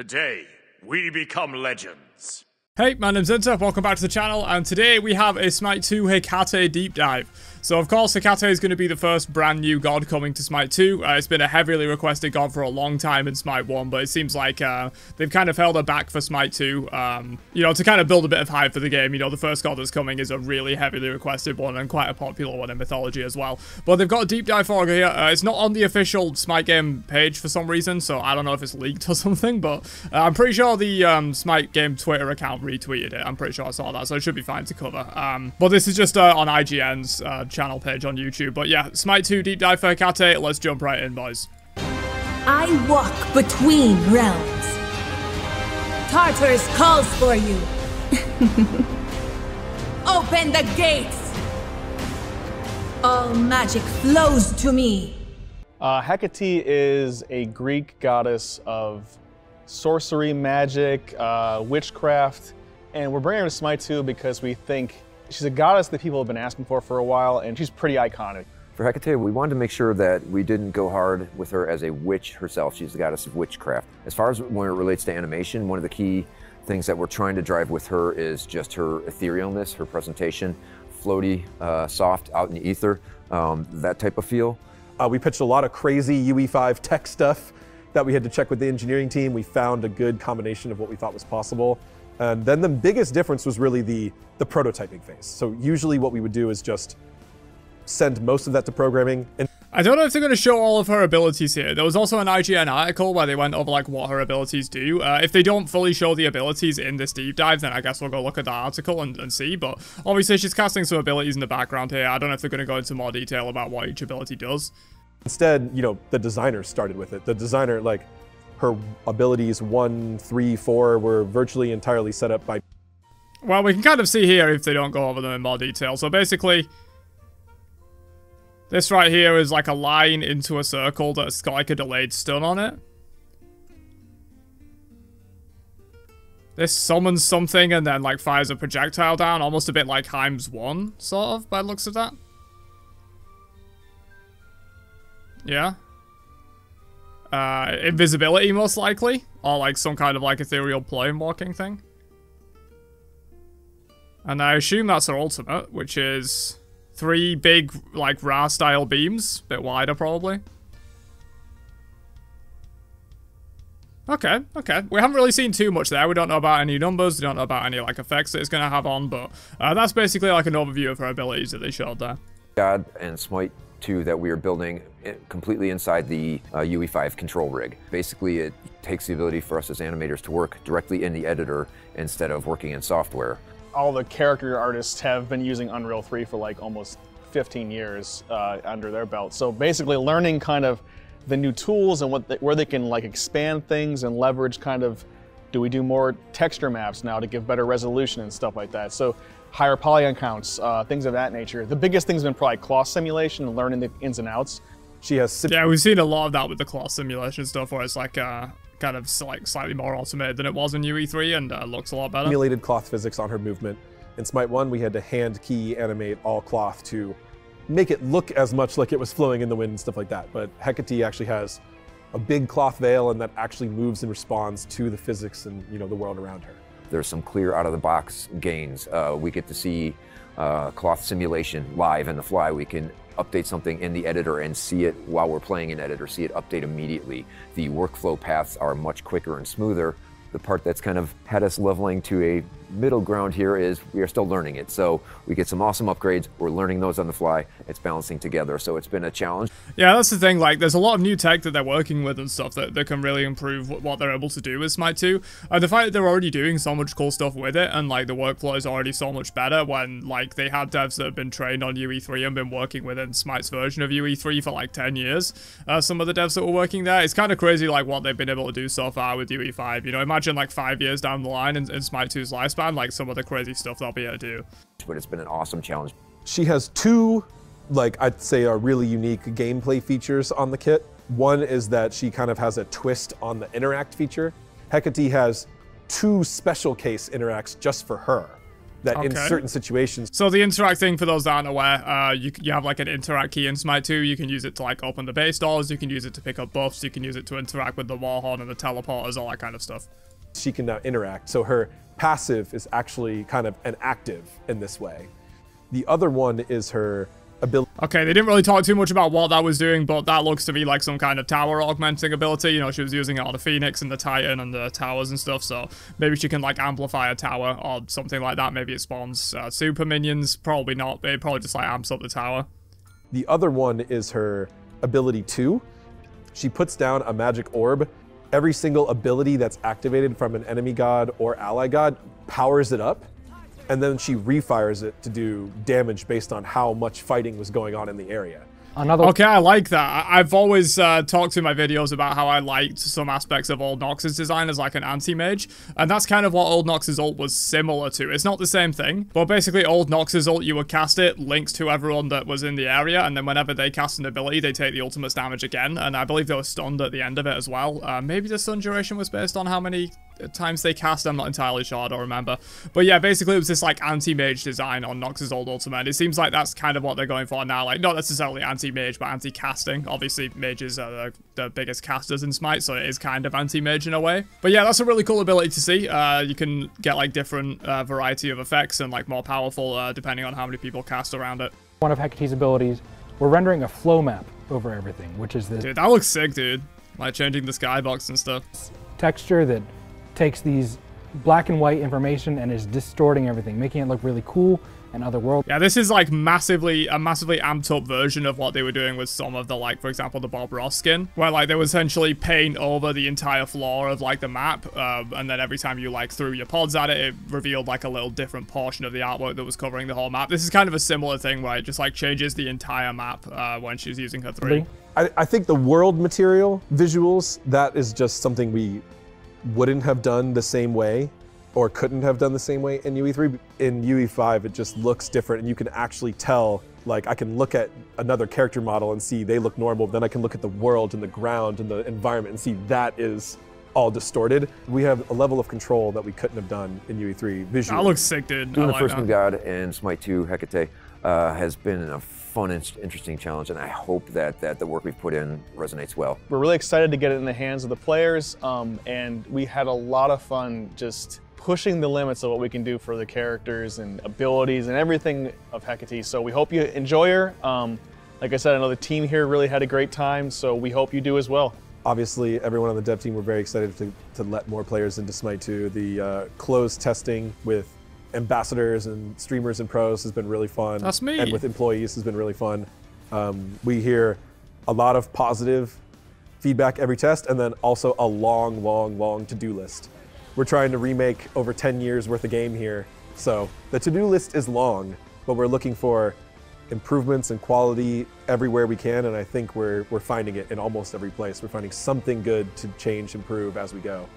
Today, we become legends. Hey, my name's Zinta, welcome back to the channel, and today we have a Smite 2 Hecate deep dive. So of course, Hecate is going to be the first brand new god coming to Smite 2. Uh, it's been a heavily requested god for a long time in Smite 1, but it seems like uh, they've kind of held her back for Smite 2, um, you know, to kind of build a bit of hype for the game. You know, the first god that's coming is a really heavily requested one and quite a popular one in mythology as well. But they've got a deep dive for her here. Uh, it's not on the official Smite game page for some reason, so I don't know if it's leaked or something, but uh, I'm pretty sure the um, Smite game Twitter account retweeted it. I'm pretty sure I saw that, so it should be fine to cover. Um, but this is just uh, on IGN's uh, channel page on YouTube. YouTube. But yeah, Smite 2 Deep Dive for Hecate. Let's jump right in, boys. I walk between realms. Tartarus calls for you. Open the gates. All magic flows to me. Uh, Hecate is a Greek goddess of sorcery, magic, uh, witchcraft, and we're bringing her to Smite 2 because we think She's a goddess that people have been asking for for a while, and she's pretty iconic. For Hecate, we wanted to make sure that we didn't go hard with her as a witch herself. She's the goddess of witchcraft. As far as when it relates to animation, one of the key things that we're trying to drive with her is just her etherealness, her presentation, floaty, uh, soft, out in the ether, um, that type of feel. Uh, we pitched a lot of crazy UE5 tech stuff that we had to check with the engineering team. We found a good combination of what we thought was possible. And then the biggest difference was really the, the prototyping phase. So usually what we would do is just send most of that to programming. And I don't know if they're going to show all of her abilities here. There was also an IGN article where they went over like what her abilities do. Uh, if they don't fully show the abilities in this deep dive, then I guess we'll go look at the article and, and see. But obviously she's casting some abilities in the background here. I don't know if they're going to go into more detail about what each ability does. Instead, you know, the designer started with it. The designer, like, her abilities one, three, four were virtually entirely set up by. Well, we can kind of see here if they don't go over them in more detail. So basically, this right here is like a line into a circle that's got like a delayed stun on it. This summons something and then like fires a projectile down, almost a bit like Heims 1, sort of, by looks of that. Yeah. Uh, invisibility, most likely. Or like some kind of like ethereal plane walking thing. And I assume that's her ultimate, which is three big, like, Ra-style beams. A bit wider, probably. Okay, okay. We haven't really seen too much there. We don't know about any numbers. We don't know about any, like, effects that it's going to have on. But uh, that's basically, like, an overview of her abilities that they showed there. God and Smite 2 that we are building completely inside the uh, UE5 control rig. Basically, it takes the ability for us as animators to work directly in the editor instead of working in software. All the character artists have been using Unreal 3 for like almost 15 years uh, under their belt. So basically learning kind of the new tools and what they, where they can like expand things and leverage kind of do we do more texture maps now to give better resolution and stuff like that? So higher polygon counts, uh, things of that nature. The biggest thing's been probably cloth simulation and learning the ins and outs. She has yeah, we've seen a lot of that with the cloth simulation stuff, where it's like uh, kind of like slightly more automated than it was in UE3 and uh, looks a lot better. Simulated cloth physics on her movement. In Smite 1, we had to hand key animate all cloth to make it look as much like it was flowing in the wind and stuff like that. But Hecate actually has a big cloth veil and that actually moves and responds to the physics and you know the world around her. There's some clear out of the box gains. Uh, we get to see uh, cloth simulation live in the fly. We can update something in the editor and see it while we're playing in editor, see it update immediately. The workflow paths are much quicker and smoother. The part that's kind of had us leveling to a middle ground here is we are still learning it. So we get some awesome upgrades. We're learning those on the fly. It's balancing together. So it's been a challenge. Yeah, that's the thing. Like, there's a lot of new tech that they're working with and stuff that, that can really improve what, they're able to do with Smite 2. Uh, the fact that they're already doing so much cool stuff with it and, like, the workflow is already so much better when, like, they have devs that have been trained on UE3 and been working within Smite's version of UE3 for, like, 10 years. Uh, some of the devs that were working there. It's kind of crazy, like, what they've been able to do so far with UE5. You know, imagine, like, five years down the line in, in Smite 2's lifespan, like, some of the crazy stuff they'll be able to do. But it's been an awesome challenge. She has two, like I'd say, are really unique gameplay features on the kit. One is that she kind of has a twist on the interact feature. Hecate has two special case interacts just for her. that in certain situations So the interact thing, for those that aren't aware, uh, you, you have like an interact key in Smite 2. You can use it to like open the base doors. You can use it to pick up buffs. You can use it to interact with the Warhorn and the teleporters, all that kind of stuff. She can now interact. So her passive is actually kind of an active in this way. The other one is her ability Okay, they didn't really talk too much about what that was doing, but that looks to be like some kind of tower augmenting ability. You know, she was using it on the Phoenix and the Titan and the towers and stuff, so maybe she can like amplify a tower or something like that. Maybe it spawns uh, super minions. Probably not. It probably just like amps up the tower. The other one is her ability 2. She puts down a magic orb. Every single ability that's activated from an enemy god or ally god powers it up, and then she refires it to do damage based on how much fighting was going on in the area. Another Okay, I like that. I've always uh, talked in my videos about how I liked some aspects of Old Nox's design as like an anti-mage, and that's kind of what Old Nox's ult was similar to. It's not the same thing, but basically Old Nox's ult, you would cast it, links to everyone that was in the area, and then whenever they cast an ability, they take the ultimate damage again, and I believe they were stunned at the end of it as well. Uh, maybe the stun duration was based on how many times they cast, I'm not entirely sure, I don't remember. But yeah, basically it was this like anti-mage design on Nox's old ultimate. and It seems like that's kind of what they're going for now, like not necessarily anti-mage, but anti-casting. Obviously, mages are the, the biggest casters in Smite, so it is kind of anti-mage in a way. But yeah, that's a really cool ability to see. Uh, you can get like different uh, variety of effects and like more powerful uh, depending on how many people cast around it. one of Hecate's abilities, we're rendering a flow map over everything, which is this Dude, that looks sick, dude. Like changing the skybox and stuff. texture that takes these black and white information and is distorting everything, making it look really cool and otherworldly. Yeah, this is like massively a massively amped up version of what they were doing with some of the like, for example, the Bob Ross skin, where like they would essentially paint over the entire floor of like the map, uh, and then every time you like threw your pods at it, it revealed like a little different portion of the artwork that was covering the whole map. This is kind of a similar thing where it just like changes the entire map uh, when she's using her three. I, I think the world material visuals, that is just something we wouldn't have done the same way or couldn't have done the same way in UE3. In UE5, it just looks different and you can actually tell, like I can look at another character model and see they look normal, then I can look at the world and the ground and the environment and see that is all distorted. We have a level of control that we couldn't have done in UE3 visually. That looks sick, dude. I Doing the like first that. Moon God and Smite 2 Hecate uh, has been a fun and interesting challenge, and I hope that, that the work we've put in resonates well. We're really excited to get it in the hands of the players, um, and we had a lot of fun just pushing the limits of what we can do for the characters and abilities and everything of Hecate. So we hope you enjoy her. Um, like I said, I know the team here really had a great time, so we hope you do as well. Obviously, everyone on the dev team, we're very excited to, to let more players into Smite 2. The uh, closed testing with ambassadors and streamers and pros has been really fun. That's me. And with employees has been really fun. Um, we hear a lot of positive feedback every test, and then also a long, long, long to-do list. We're trying to remake over 10 years worth of game here, so the to-do list is long, but we're looking for improvements and quality everywhere we can, and I think we're we're finding it in almost every place. We're finding something good to change, improve as we go,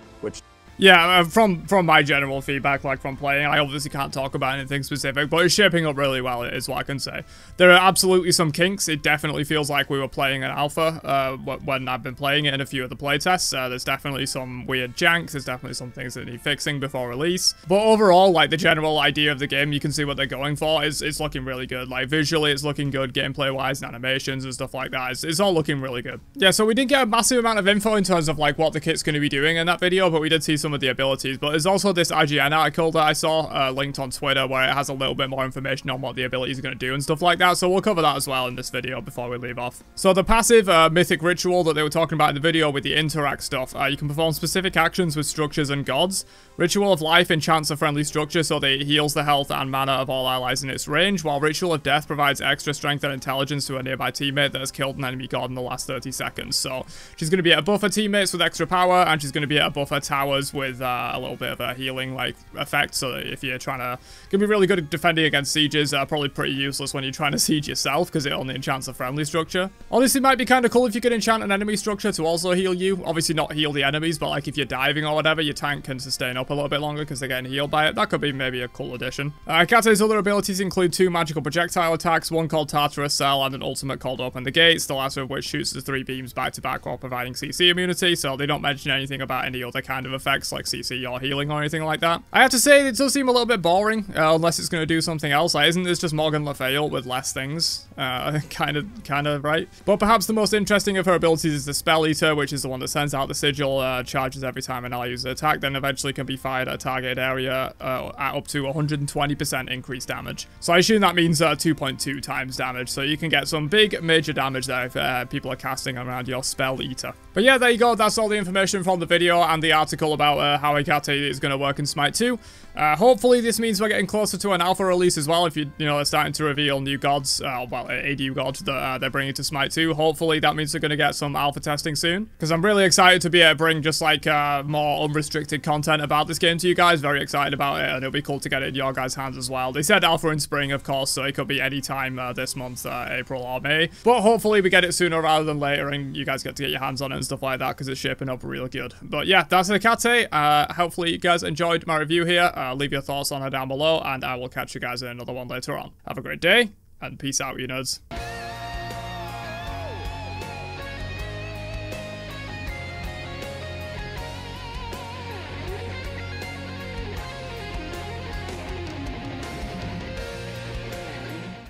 Yeah, uh, from from my general feedback, like from playing, I obviously can't talk about anything specific, but it's shaping up really well, is what I can say. There are absolutely some kinks. It definitely feels like we were playing an alpha uh, when I've been playing it in a few of the playtests. Uh, there's definitely some weird janks. There's definitely some things that need fixing before release. But overall, like the general idea of the game, you can see what they're going for. Is it's looking really good. Like visually, it's looking good. Gameplay wise, and animations and stuff like that. It's, it's all looking really good. Yeah, so we didn't get a massive amount of info in terms of like what the kit's going to be doing in that video, but we did see some of the abilities. But there's also this IGN article that I saw uh, linked on Twitter where it has a little bit more information on what the abilities are going to do and stuff like that. So we'll cover that as well in this video before we leave off. So the passive uh, mythic ritual that they were talking about in the video with the interact stuff, uh, you can perform specific actions with structures and gods. Ritual of Life enchants a friendly structure so that it heals the health and mana of all allies in its range, while Ritual of Death provides extra strength and intelligence to a nearby teammate that has killed an enemy god in the last 30 seconds. So she's going to be able to buff her teammates with extra power, and she's going to be able to buff her towers with uh, a little bit of a healing like effect. So if you're trying to, can be really good at defending against sieges. Uh, probably pretty useless when you're trying to siege yourself because it only enchants a friendly structure. Honestly, might be kind of cool if you could enchant an enemy structure to also heal you. Obviously, not heal the enemies, but like if you're diving or whatever, your tank can sustain up a little bit longer because they're getting healed by it. That could be maybe a cool addition. Uh, Kate's other abilities include two magical projectile attacks, one called Tartarus Cell and an ultimate called Open the Gates, the latter of which shoots the three beams back to back while providing CC immunity, so they don't mention anything about any other kind of effects like CC or healing or anything like that. I have to say, it does seem a little bit boring, uh, unless it's going to do something else. Like, isn't this just Morgan Le Fay with less things? Uh, kind of, kind of, right? But perhaps the most interesting of her abilities is the Spell Eater, which is the one that sends out the sigil, uh, charges every time an ally uses attack, then eventually can be fired at a targeted area uh, at up to 120% increased damage. So I assume that means uh, 2.2 times damage, so you can get some big major damage there if uh, people are casting around your Spell Eater. But yeah, there you go. That's all the information from the video and the article about uh, how Hecate is going to work in Smite 2. Uh, hopefully this means we're getting closer to an alpha release as well if you, you know, are starting to reveal new gods, uh, well, ADU gods that uh, they're bringing to Smite 2. Hopefully that means they're going to get some alpha testing soon. Because I'm really excited to be able to bring just like uh, more unrestricted content about this game to you guys. Very excited about it and it'll be cool to get it in your guys' hands as well. They said alpha in spring, of course, so it could be any time uh, this month, uh, April or May. But hopefully we get it sooner rather than later and you guys get to get your hands on it and stuff like that because it's shaping up real good. But yeah, that's Hecate. Uh, hopefully you guys enjoyed my review here. Uh, leave your thoughts on it down below and I will catch you guys in another one later on. Have a great day and peace out, you nerds.